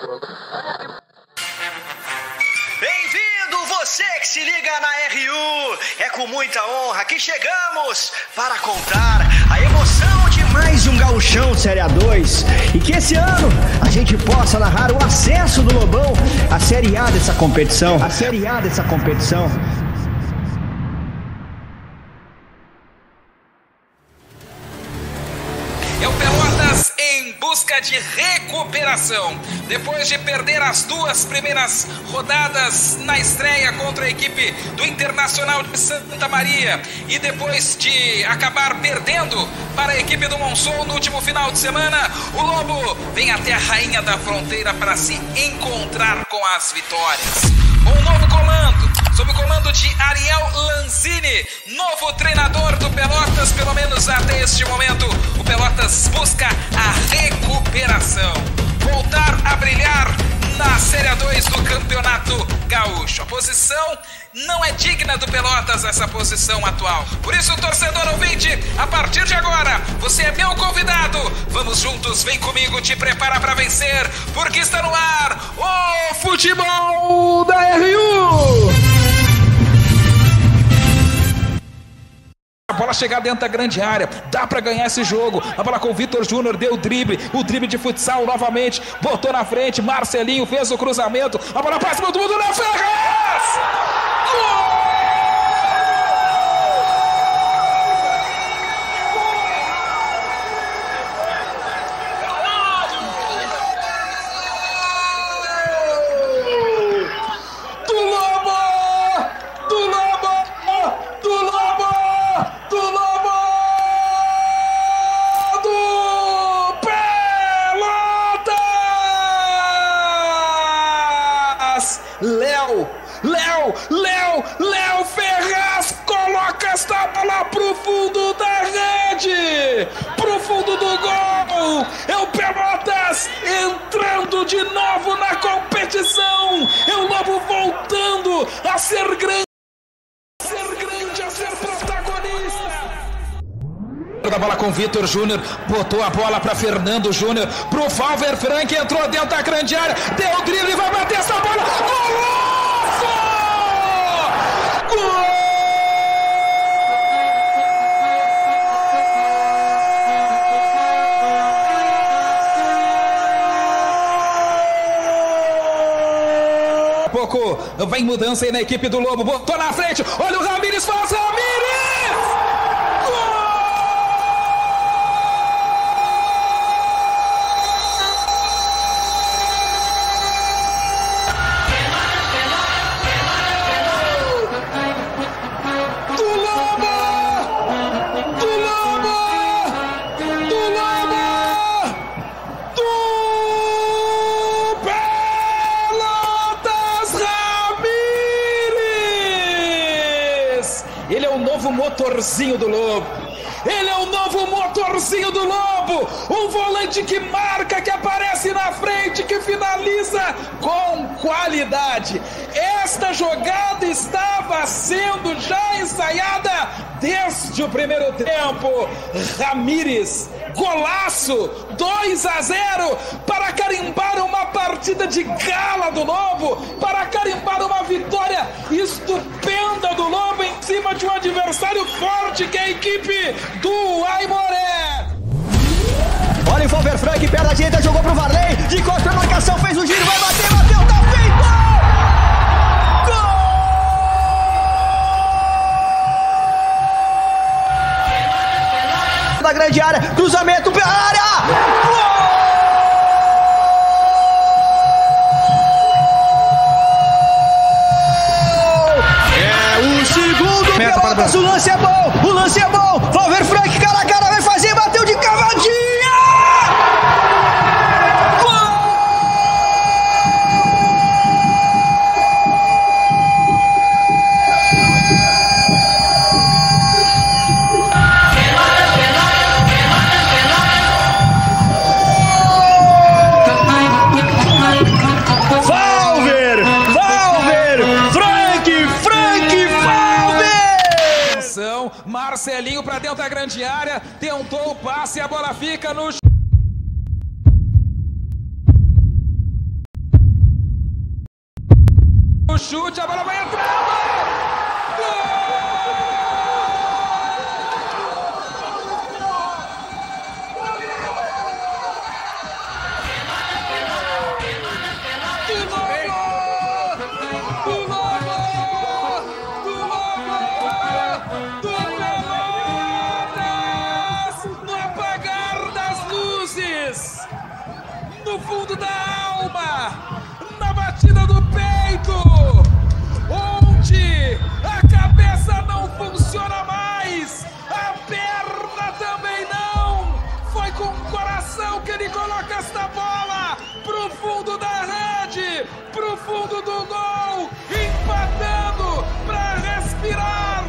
Bem-vindo você que se liga na RU. É com muita honra que chegamos para contar a emoção de mais um gauchão Série A2 e que esse ano a gente possa narrar o acesso do Lobão à Série A dessa competição. A Série A dessa competição. É de recuperação. Depois de perder as duas primeiras rodadas na estreia contra a equipe do Internacional de Santa Maria e depois de acabar perdendo para a equipe do Monson no último final de semana, o Lobo vem até a Rainha da Fronteira para se encontrar com as vitórias. Um novo comando, sob o comando de Ariel Lanzini, novo treinador do Pelotas, pelo menos até este momento. O Pelotas busca a recuperação, voltar a brilhar na Série 2 do Campeonato Gaúcho. A posição não é digna do Pelotas, essa posição atual. Por isso, torcedor ouvinte, a partir de agora, você é meu convidado. Vamos juntos, vem comigo, te prepara para vencer, porque está no ar o futebol da RU. Bola chegar dentro da grande área, dá para ganhar esse jogo. A bola com o Vitor Júnior deu o drible, o drible de futsal novamente, botou na frente, Marcelinho fez o cruzamento, a bola pra cima do mundo, na Ferraz! Gol! Com Vitor Júnior, botou a bola para Fernando Júnior, pro Valver Frank, entrou dentro da grande área, deu o drible, vai bater essa bola, golaço! Gol! pouco. Vem mudança aí na equipe do Lobo, botou na frente, olha o Ramires, faz Ramires! Motorzinho do Lobo. Ele é o novo motorzinho do Lobo. Um volante que marca, que aparece na frente, que finaliza com qualidade. Esta jogada estava sendo já ensaiada desde o primeiro tempo. Ramires, golaço, 2 a 0 para carimbar uma partida de gala do Lobo, para carimbar uma vitória estupenda do Lobo cima de um adversário forte que é a equipe do Aimoré. Olha o Valver Frank, perna direita, jogou pro Varley. De costas pra marcação, fez o giro, vai bater, bateu, tá feito! Gol! Da grande área, cruzamento pela área! Gol! Pelotas, o lance é bom, o lance é bom. Valver Frank, cara a cara, vai fazer, bateu de cavadinha! grande área, tentou o passe, a bola fica no chute, a bola vai entrar. Fundo do gol, empatando para respirar,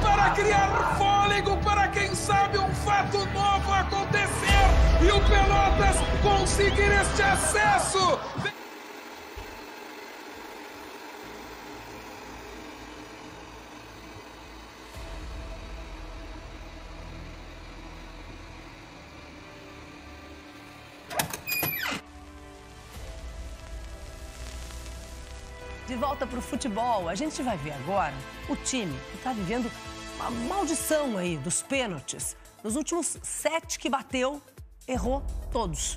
para criar fôlego, para quem sabe um fato novo acontecer e o Pelotas conseguir este acesso. De volta para o futebol, a gente vai ver agora o time que está vivendo uma maldição aí dos pênaltis. Nos últimos sete que bateu, errou todos.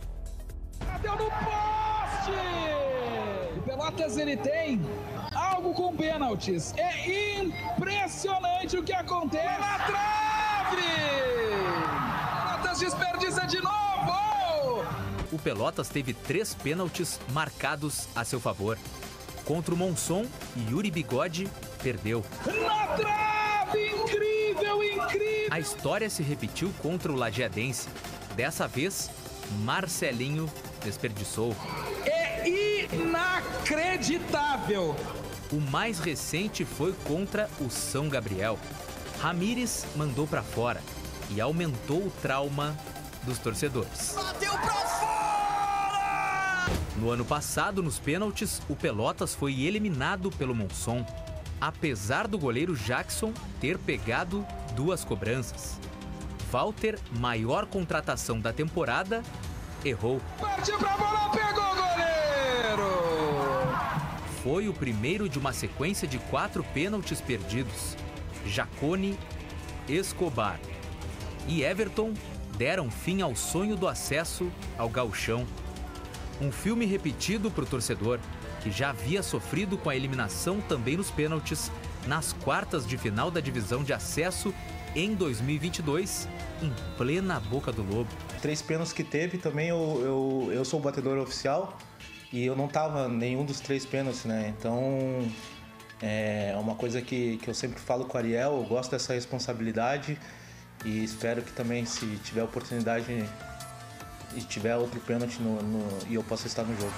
Bateu no poste! O Pelotas ele tem algo com pênaltis. É impressionante o que acontece. Na trave! Pelotas desperdiça de novo! O Pelotas teve três pênaltis marcados a seu favor. Contra o Monson, Yuri Bigode perdeu. Na trave! Incrível, incrível! A história se repetiu contra o Lajeadense. Dessa vez, Marcelinho desperdiçou. É inacreditável! O mais recente foi contra o São Gabriel. Ramires mandou para fora e aumentou o trauma dos torcedores. Bateu pra fora! No ano passado, nos pênaltis, o Pelotas foi eliminado pelo Monson, apesar do goleiro Jackson ter pegado duas cobranças. Walter, maior contratação da temporada, errou. Partiu pra bola, pegou o goleiro! Foi o primeiro de uma sequência de quatro pênaltis perdidos. Jacone, Escobar e Everton deram fim ao sonho do acesso ao gauchão. Um filme repetido para o torcedor, que já havia sofrido com a eliminação também nos pênaltis nas quartas de final da divisão de acesso em 2022, em plena boca do lobo. Três pênaltis que teve também, eu, eu, eu sou o batedor oficial e eu não tava nenhum dos três pênaltis, né? Então é uma coisa que, que eu sempre falo com o Ariel, eu gosto dessa responsabilidade e espero que também, se tiver oportunidade e tiver outro pênalti no, no, e eu possa estar no jogo.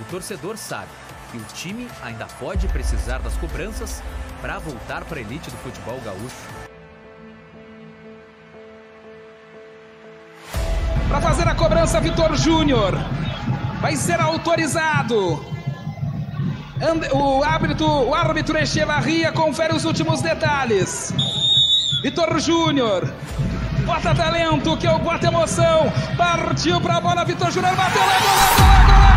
O torcedor sabe que o time ainda pode precisar das cobranças para voltar para a elite do futebol gaúcho. Para fazer a cobrança, Vitor Júnior. Vai ser autorizado. O árbitro, o árbitro Echevarria confere os últimos detalhes. Vitor Júnior. Bota talento, que é o bota emoção. Partiu pra bola, Vitor Júnior bateu, é gol, é gol, é gol, é gol,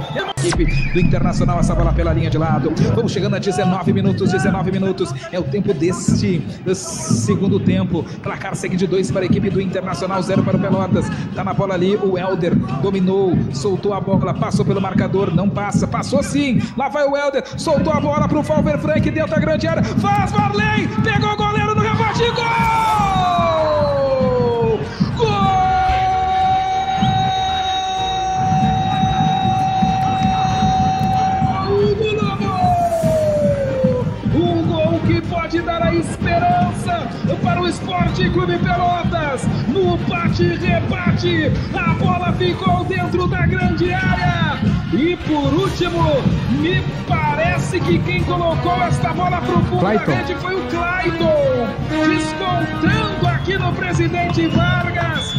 Júnior, equipe do Internacional, essa bola pela linha de lado. Vamos chegando a 19 minutos, 19 minutos. É o tempo deste segundo tempo. Placar segue de 2 para a equipe do Internacional, 0 para o Pelotas. Tá na bola ali o Helder, dominou, soltou a bola, passou pelo marcador, não passa, passou sim. Lá vai o Helder, soltou a bola para o Falver Frank dentro da grande área. Faz Marley, pegou o goleiro no rebote, gol! No bate-rebate, a bola ficou dentro da grande área. E por último, me parece que quem colocou esta bola pro fundo da rede foi o Clayton. Descontando aqui no presidente Vargas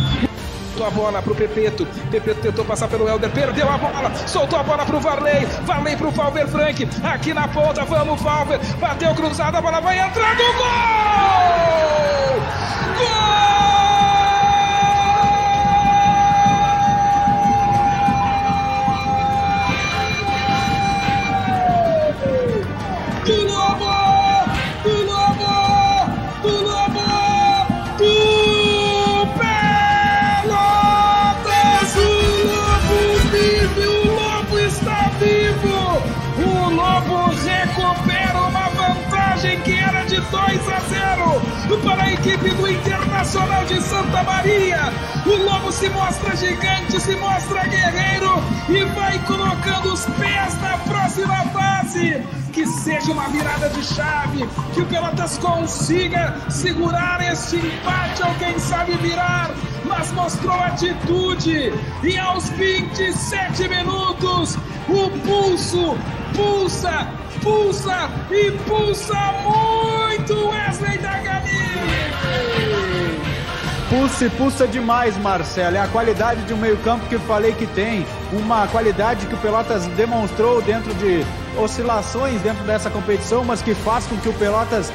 a bola pro Pepeto. Pepeto tentou passar pelo Helder, perdeu a bola, soltou a bola pro Varley. Varley pro Falver Frank. Aqui na ponta, vamos, Falver. Bateu cruzada, a bola vai entrando. Gol! Gol! Equipe do Internacional de Santa Maria. O Lobo se mostra gigante, se mostra guerreiro e vai colocando os pés na próxima fase. Que seja uma virada de chave, que o Pelotas consiga segurar este empate ou quem sabe virar, mas mostrou atitude. E aos 27 minutos, o pulso pulsa, pulsa e pulsa muito Wesley Pulsa e pulsa demais, Marcelo. É a qualidade de um meio-campo que eu falei que tem. Uma qualidade que o Pelotas demonstrou dentro de oscilações dentro dessa competição, mas que faz com que o Pelotas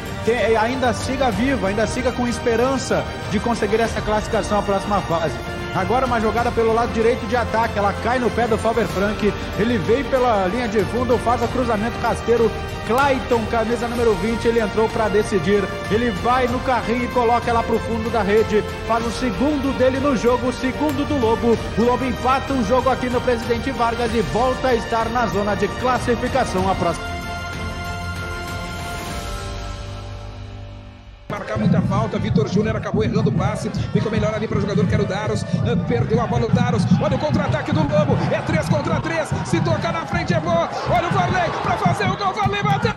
ainda siga vivo, ainda siga com esperança de conseguir essa classificação à próxima fase. Agora uma jogada pelo lado direito de ataque, ela cai no pé do Faber Frank, ele vem pela linha de fundo, faz o cruzamento rasteiro, Clayton, camisa número 20, ele entrou para decidir, ele vai no carrinho e coloca ela pro fundo da rede, faz o segundo dele no jogo, o segundo do Lobo, o Lobo empata o jogo aqui no Presidente Vargas e volta a estar na zona de classificação à próxima. Falta. Vitor Júnior acabou errando o passe. Ficou melhor ali para o jogador que era o Daros. Ah, perdeu a bola o Daros. Olha o contra-ataque do Lobo. É 3 contra 3. Se toca na frente é boa. Olha o Varley para fazer o gol. Varley bateu.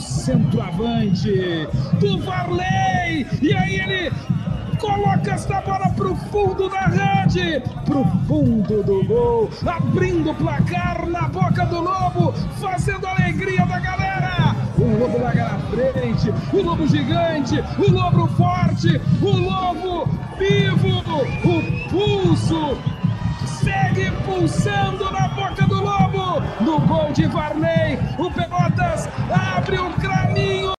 Centroavante, do Varley, e aí ele coloca esta bola pro fundo da rede, pro fundo do gol, abrindo o placar na boca do Lobo, fazendo a alegria da galera. O Lobo larga na frente, o Lobo gigante, o Lobo forte, o Lobo vivo, o pulso segue pulsando na boca do Lobo. No gol de Varley, o Pelotas abre o caminho.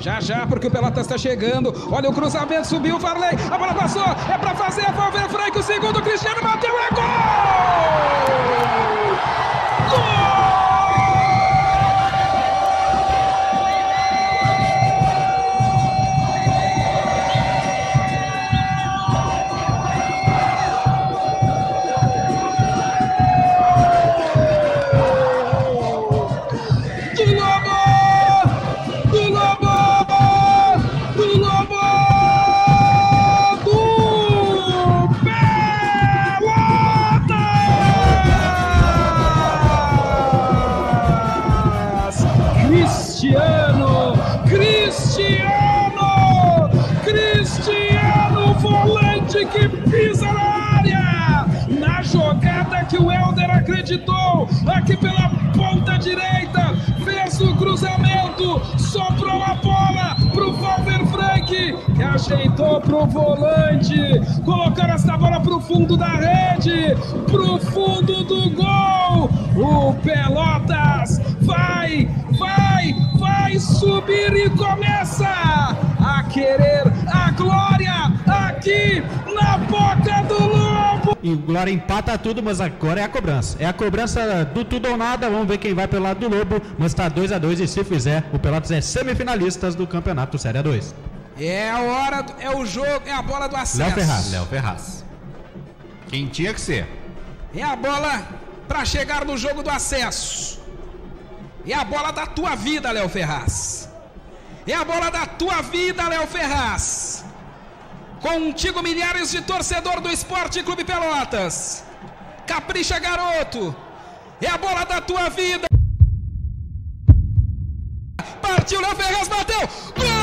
Já já, porque o Pelotas está chegando. Olha o cruzamento, subiu o Varley. A bola passou, é para fazer Valver Frank. O segundo, Cristiano bateu, é gol! Pro fundo do gol. O Pelotas vai, vai, vai subir e começa a querer a glória aqui na boca do Lobo! E o Glória empata tudo, mas agora é a cobrança. É a cobrança do tudo ou nada. Vamos ver quem vai pelo lado do Lobo. Mas tá 2 a 2 e se fizer, o Pelotas é semifinalistas do Campeonato Série 2. É a hora, é o jogo, é a bola do acesso. Léo Ferraz. Léo Ferraz. Quem tinha que ser. É a bola para chegar no jogo do acesso. É a bola da tua vida, Léo Ferraz. É a bola da tua vida, Léo Ferraz. Contigo, milhares de torcedor do Esporte Clube Pelotas. Capricha, garoto. É a bola da tua vida. Partiu, Léo Ferraz bateu. Gol!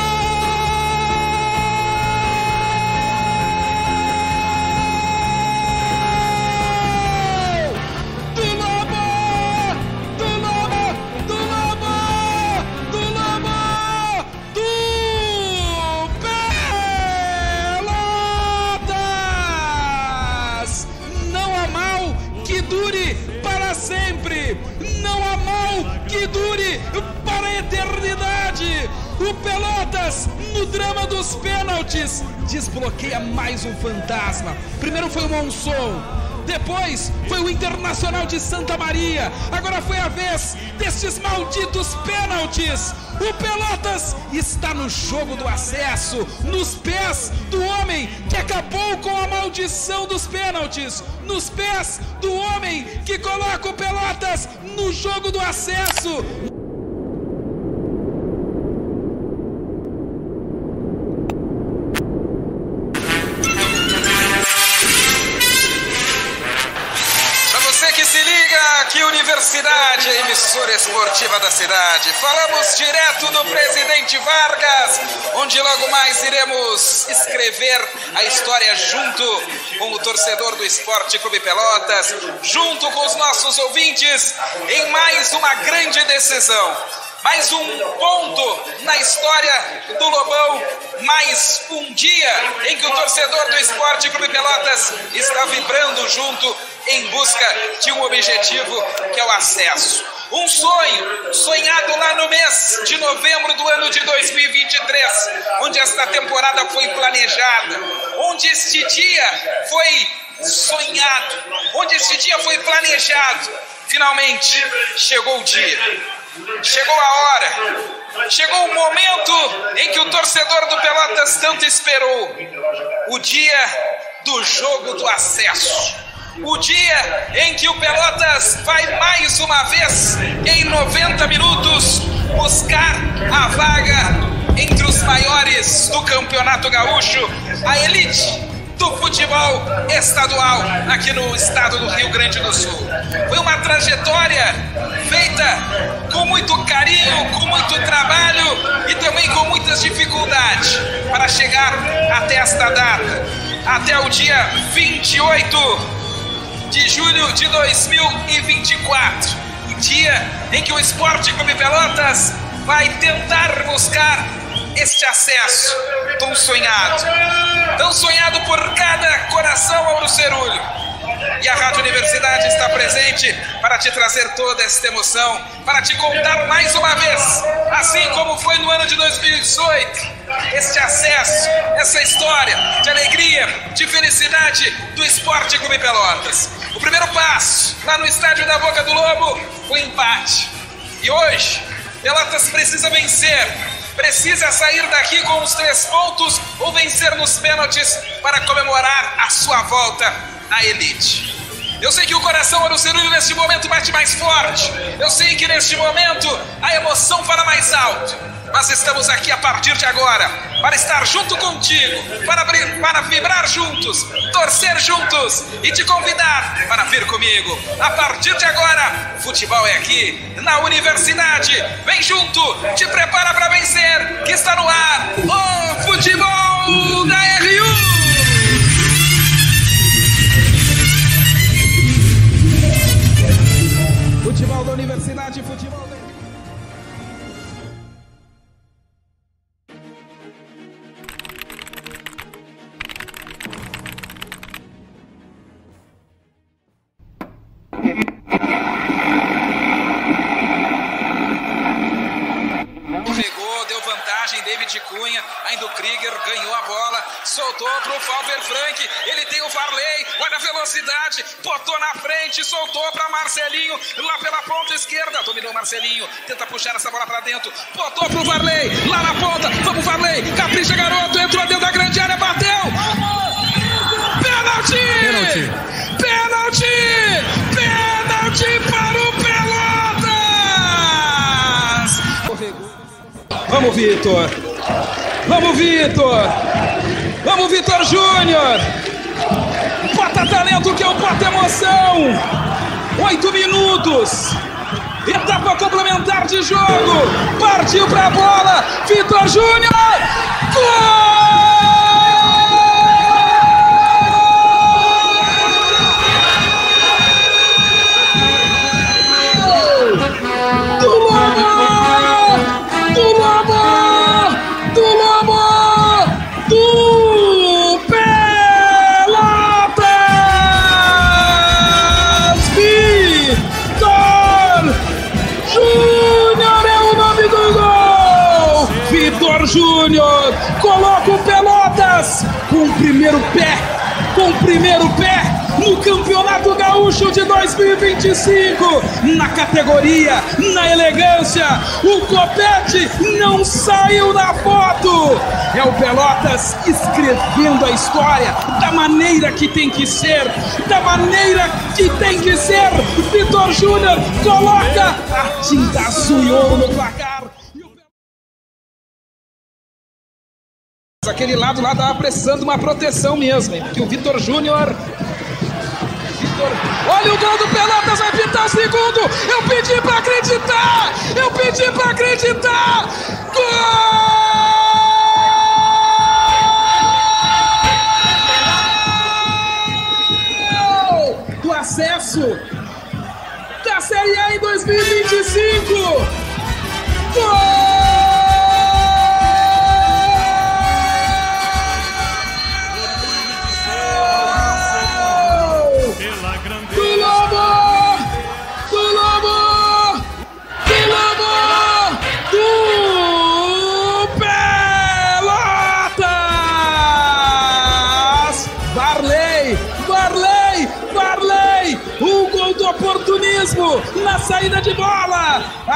No drama dos pênaltis, desbloqueia mais um fantasma. Primeiro foi o Monson, depois foi o Internacional de Santa Maria. Agora foi a vez destes malditos pênaltis. O Pelotas está no jogo do acesso, nos pés do homem que acabou com a maldição dos pênaltis, nos pés do homem que coloca o Pelotas no jogo do acesso. Universidade, a emissora esportiva da cidade. Falamos direto do Presidente Vargas, onde logo mais iremos escrever a história junto com o torcedor do Esporte Clube Pelotas, junto com os nossos ouvintes, em mais uma grande decisão. Mais um ponto na história do Lobão, mais um dia em que o torcedor do Esporte Clube Pelotas está vibrando junto em busca de um objetivo que é o acesso. Um sonho sonhado lá no mês de novembro do ano de 2023, onde esta temporada foi planejada, onde este dia foi sonhado, onde este dia foi planejado. Finalmente chegou o dia. Chegou a hora, chegou o momento em que o torcedor do Pelotas tanto esperou o dia do jogo do acesso. O dia em que o Pelotas vai mais uma vez, em 90 minutos, buscar a vaga entre os maiores do Campeonato Gaúcho, a elite do futebol estadual aqui no estado do Rio Grande do Sul. Foi uma trajetória feita com muito carinho, com muito trabalho e também com muitas dificuldades para chegar até esta data, até o dia 28 de julho de 2024, o dia em que o Esporte Clube Pelotas vai tentar buscar este acesso tão sonhado, tão sonhado por cada coração ao cerulho. E a Rádio Universidade está presente para te trazer toda esta emoção, para te contar mais uma vez, assim como foi no ano de 2018, este acesso, essa história de alegria, de felicidade do Esporte Clube Pelotas. O primeiro passo, lá no estádio da Boca do Lobo, foi empate. E hoje, Pelotas precisa vencer, precisa sair daqui com os três pontos ou vencer nos pênaltis para comemorar a sua volta à elite. Eu sei que o coração Arucerulho neste momento bate mais forte. Eu sei que neste momento a emoção fala mais alto. Mas estamos aqui a partir de agora para estar junto contigo, para, para vibrar juntos, torcer juntos e te convidar para vir comigo. A partir de agora, futebol é aqui, na universidade. Vem junto, te prepara para vencer, que está no ar o futebol da RU. Pegou, deu vantagem, David Cunha, ainda o Krieger ganhou a bola, soltou pro Falber Frank, ele tem o Varley, olha a velocidade, botou na frente, soltou para Marcelinho, lá pela ponta esquerda, dominou Marcelinho, tenta puxar essa bola para dentro, botou pro Varley, lá na ponta, vamos Varley, capricha garoto, entrou dentro da grande área, bateu! Pênalti! Pênalti! Pênalti! Pênalti para o Pelotas! Vamos, Vitor! Vamos, Vitor! Vamos, Vitor Júnior! Bota talento que é um bota emoção! Oito minutos! Etapa complementar de jogo! Partiu para a bola! Vitor Júnior! Gol! Primeiro pé, com o primeiro pé no Campeonato Gaúcho de 2025. Na categoria, na elegância, o Copete não saiu da foto. É o Pelotas escrevendo a história da maneira que tem que ser, da maneira que tem que ser. Vitor Júnior coloca a tinta azul e ouro no placar. Aquele lado lá tava precisando uma proteção mesmo, hein? Porque o Vitor Júnior. Olha o gol do Pelotas, vai pintar segundo! Eu pedi para acreditar! Eu pedi para acreditar! Gol! Acesso da Série A em 2025! Gol!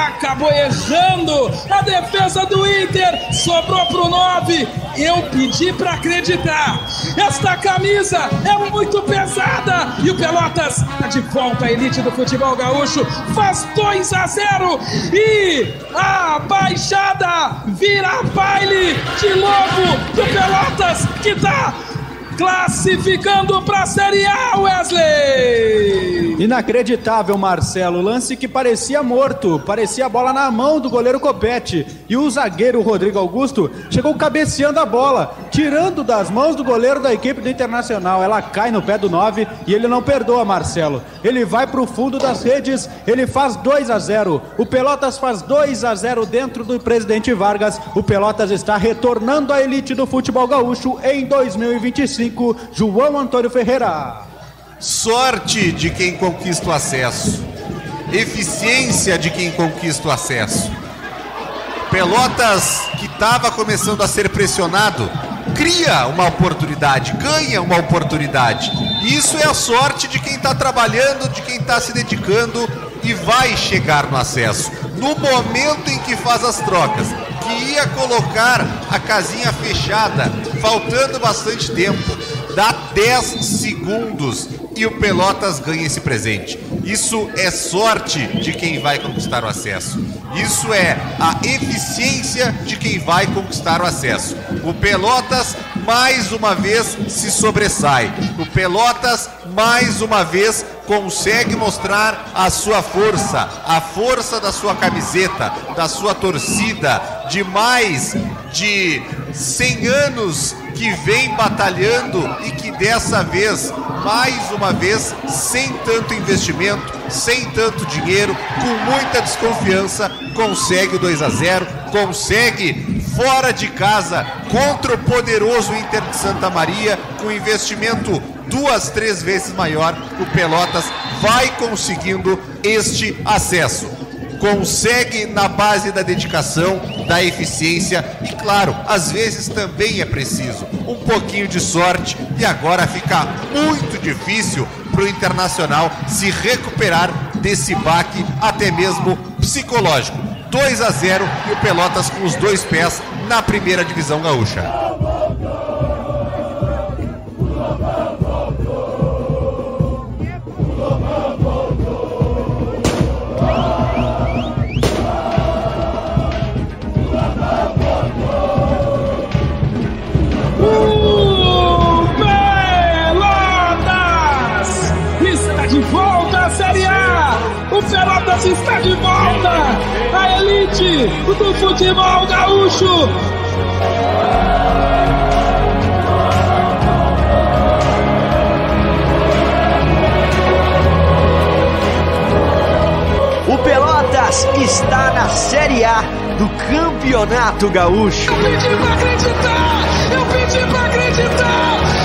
Acabou errando a defesa do Inter. Sobrou pro 9. Eu pedi para acreditar. Esta camisa é muito pesada. E o Pelotas está de volta à elite do futebol gaúcho. Faz 2 a 0. E a baixada vira baile de novo do Pelotas que está classificando para a Série A, Wesley! Inacreditável, Marcelo. Lance que parecia morto, parecia a bola na mão do goleiro Copete. E o zagueiro Rodrigo Augusto chegou cabeceando a bola, tirando das mãos do goleiro da equipe do Internacional. Ela cai no pé do 9 e ele não perdoa, Marcelo. Ele vai para o fundo das redes, ele faz 2 a 0. O Pelotas faz 2 a 0 dentro do presidente Vargas. O Pelotas está retornando à elite do futebol gaúcho em 2025. João Antônio Ferreira. Sorte de quem conquista o acesso. Eficiência de quem conquista o acesso. Pelotas, que estava começando a ser pressionado, cria uma oportunidade, ganha uma oportunidade. Isso é a sorte de quem está trabalhando, de quem está se dedicando e vai chegar no acesso. No momento em que faz as trocas, que ia colocar a casinha fechada, faltando bastante tempo, dá 10 segundos e o Pelotas ganha esse presente. Isso é sorte de quem vai conquistar o acesso. Isso é a eficiência de quem vai conquistar o acesso. O Pelotas mais uma vez se sobressai. O Pelotas mais uma vez consegue mostrar a sua força, a força da sua camiseta, da sua torcida, de mais de 100 anos que vem batalhando e que dessa vez, mais uma vez, sem tanto investimento, sem tanto dinheiro, com muita desconfiança, consegue o 2 a 0, consegue fora de casa contra o poderoso Inter de Santa Maria, com investimento duas, três vezes maior, o Pelotas vai conseguindo este acesso. Consegue na base da dedicação, da eficiência e, claro, às vezes também é preciso um pouquinho de sorte e agora fica muito difícil para o Internacional se recuperar desse baque, até mesmo psicológico. 2 a 0 e o Pelotas com os dois pés na primeira divisão gaúcha. Está de volta à elite do futebol gaúcho. O Pelotas está na Série A do Campeonato Gaúcho. Eu pedi pra acreditar! Eu pedi pra acreditar!